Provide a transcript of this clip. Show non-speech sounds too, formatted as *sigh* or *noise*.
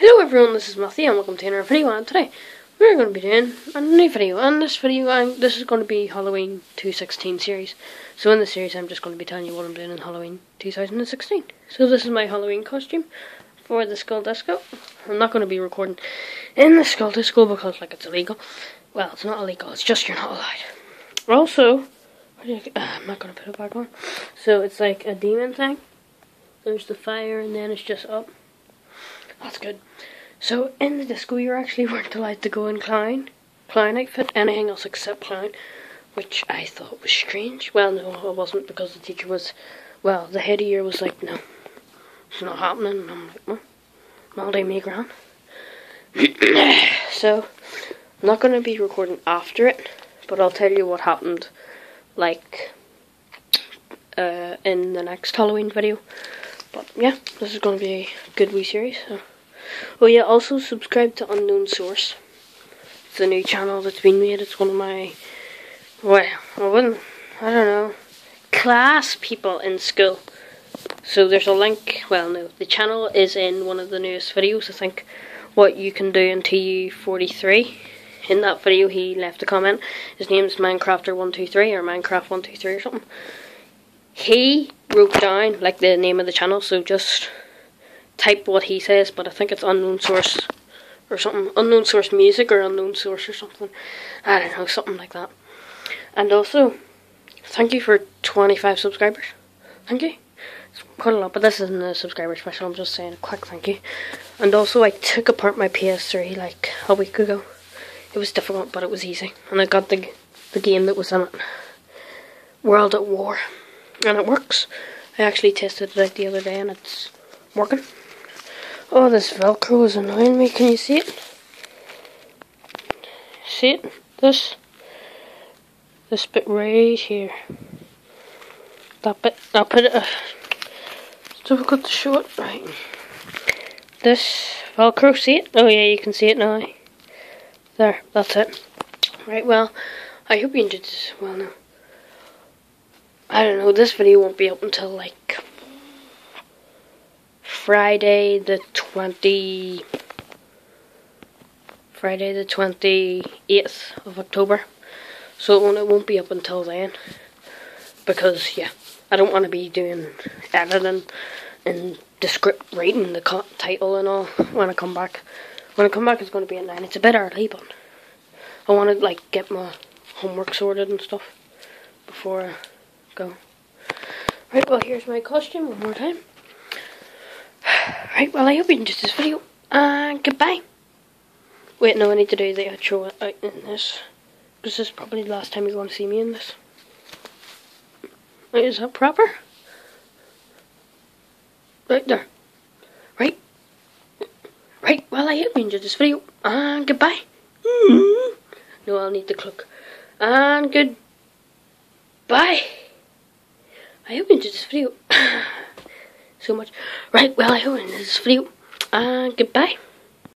Hello everyone, this is Matthew and welcome to another video and today we're going to be doing a new video and this video, and this is going to be Halloween 2016 series. So in this series I'm just going to be telling you what I'm doing in Halloween 2016. So this is my Halloween costume for the School Disco. I'm not going to be recording in the School Disco because like it's illegal. Well, it's not illegal, it's just you're not allowed. Also, uh, *sighs* I'm not going to put it back on. So it's like a demon thing. There's the fire and then it's just up. That's good. So in the disco, you actually weren't allowed to go in clown, clown outfit, anything else except clown, which I thought was strange. Well, no, it wasn't because the teacher was, well, the head of year was like, no, it's not happening. And I'm like, well, I'll me grand. *coughs* so I'm not going to be recording after it, but I'll tell you what happened, like, uh, in the next Halloween video. But yeah, this is going to be a good wee series. So. Oh yeah, also subscribe to Unknown Source. It's a new channel that's been made. It's one of my, well, I wouldn't, I don't know, class people in school. So there's a link, well no, the channel is in one of the newest videos, I think, what you can do in TU43. In that video he left a comment, his name's Minecrafter123 or Minecraft123 or something. He wrote down, like the name of the channel, so just type what he says, but I think it's unknown source or something. Unknown source music or unknown source or something. I don't know, something like that. And also, thank you for 25 subscribers. Thank you. It's quite a lot, but this isn't a subscriber special. I'm just saying a quick thank you. And also, I took apart my PS3 like a week ago. It was difficult, but it was easy. And I got the the game that was in it. World at War. And it works. I actually tested it out the other day and it's working. Oh, this Velcro is annoying me. Can you see it? See it? This? This bit right here. That bit. I'll put it. Uh, it's difficult to show it. Right. This Velcro. See it? Oh yeah, you can see it now. There. That's it. Right. Well, I hope you enjoyed this. Well, no. I don't know. This video won't be up until like Friday the 20 Friday the 28th of October so it won't, it won't be up until then because yeah I don't want to be doing editing and the script writing the title and all when I come back when I come back it's going to be at 9 it's a bit early but I want to like get my homework sorted and stuff before I go right well here's my costume one more time *sighs* Right, well I hope you enjoyed this video, and goodbye. Wait, no, I need to do the outro out in this, because this is probably the last time you're going to see me in this. Wait, is that proper? Right there. Right. Right, well I hope you enjoyed this video, and goodbye. Mm -hmm. No, I'll need the click. And goodbye. I hope you enjoyed this video. *sighs* so much. Right, well, I hope you enjoyed this video, and goodbye.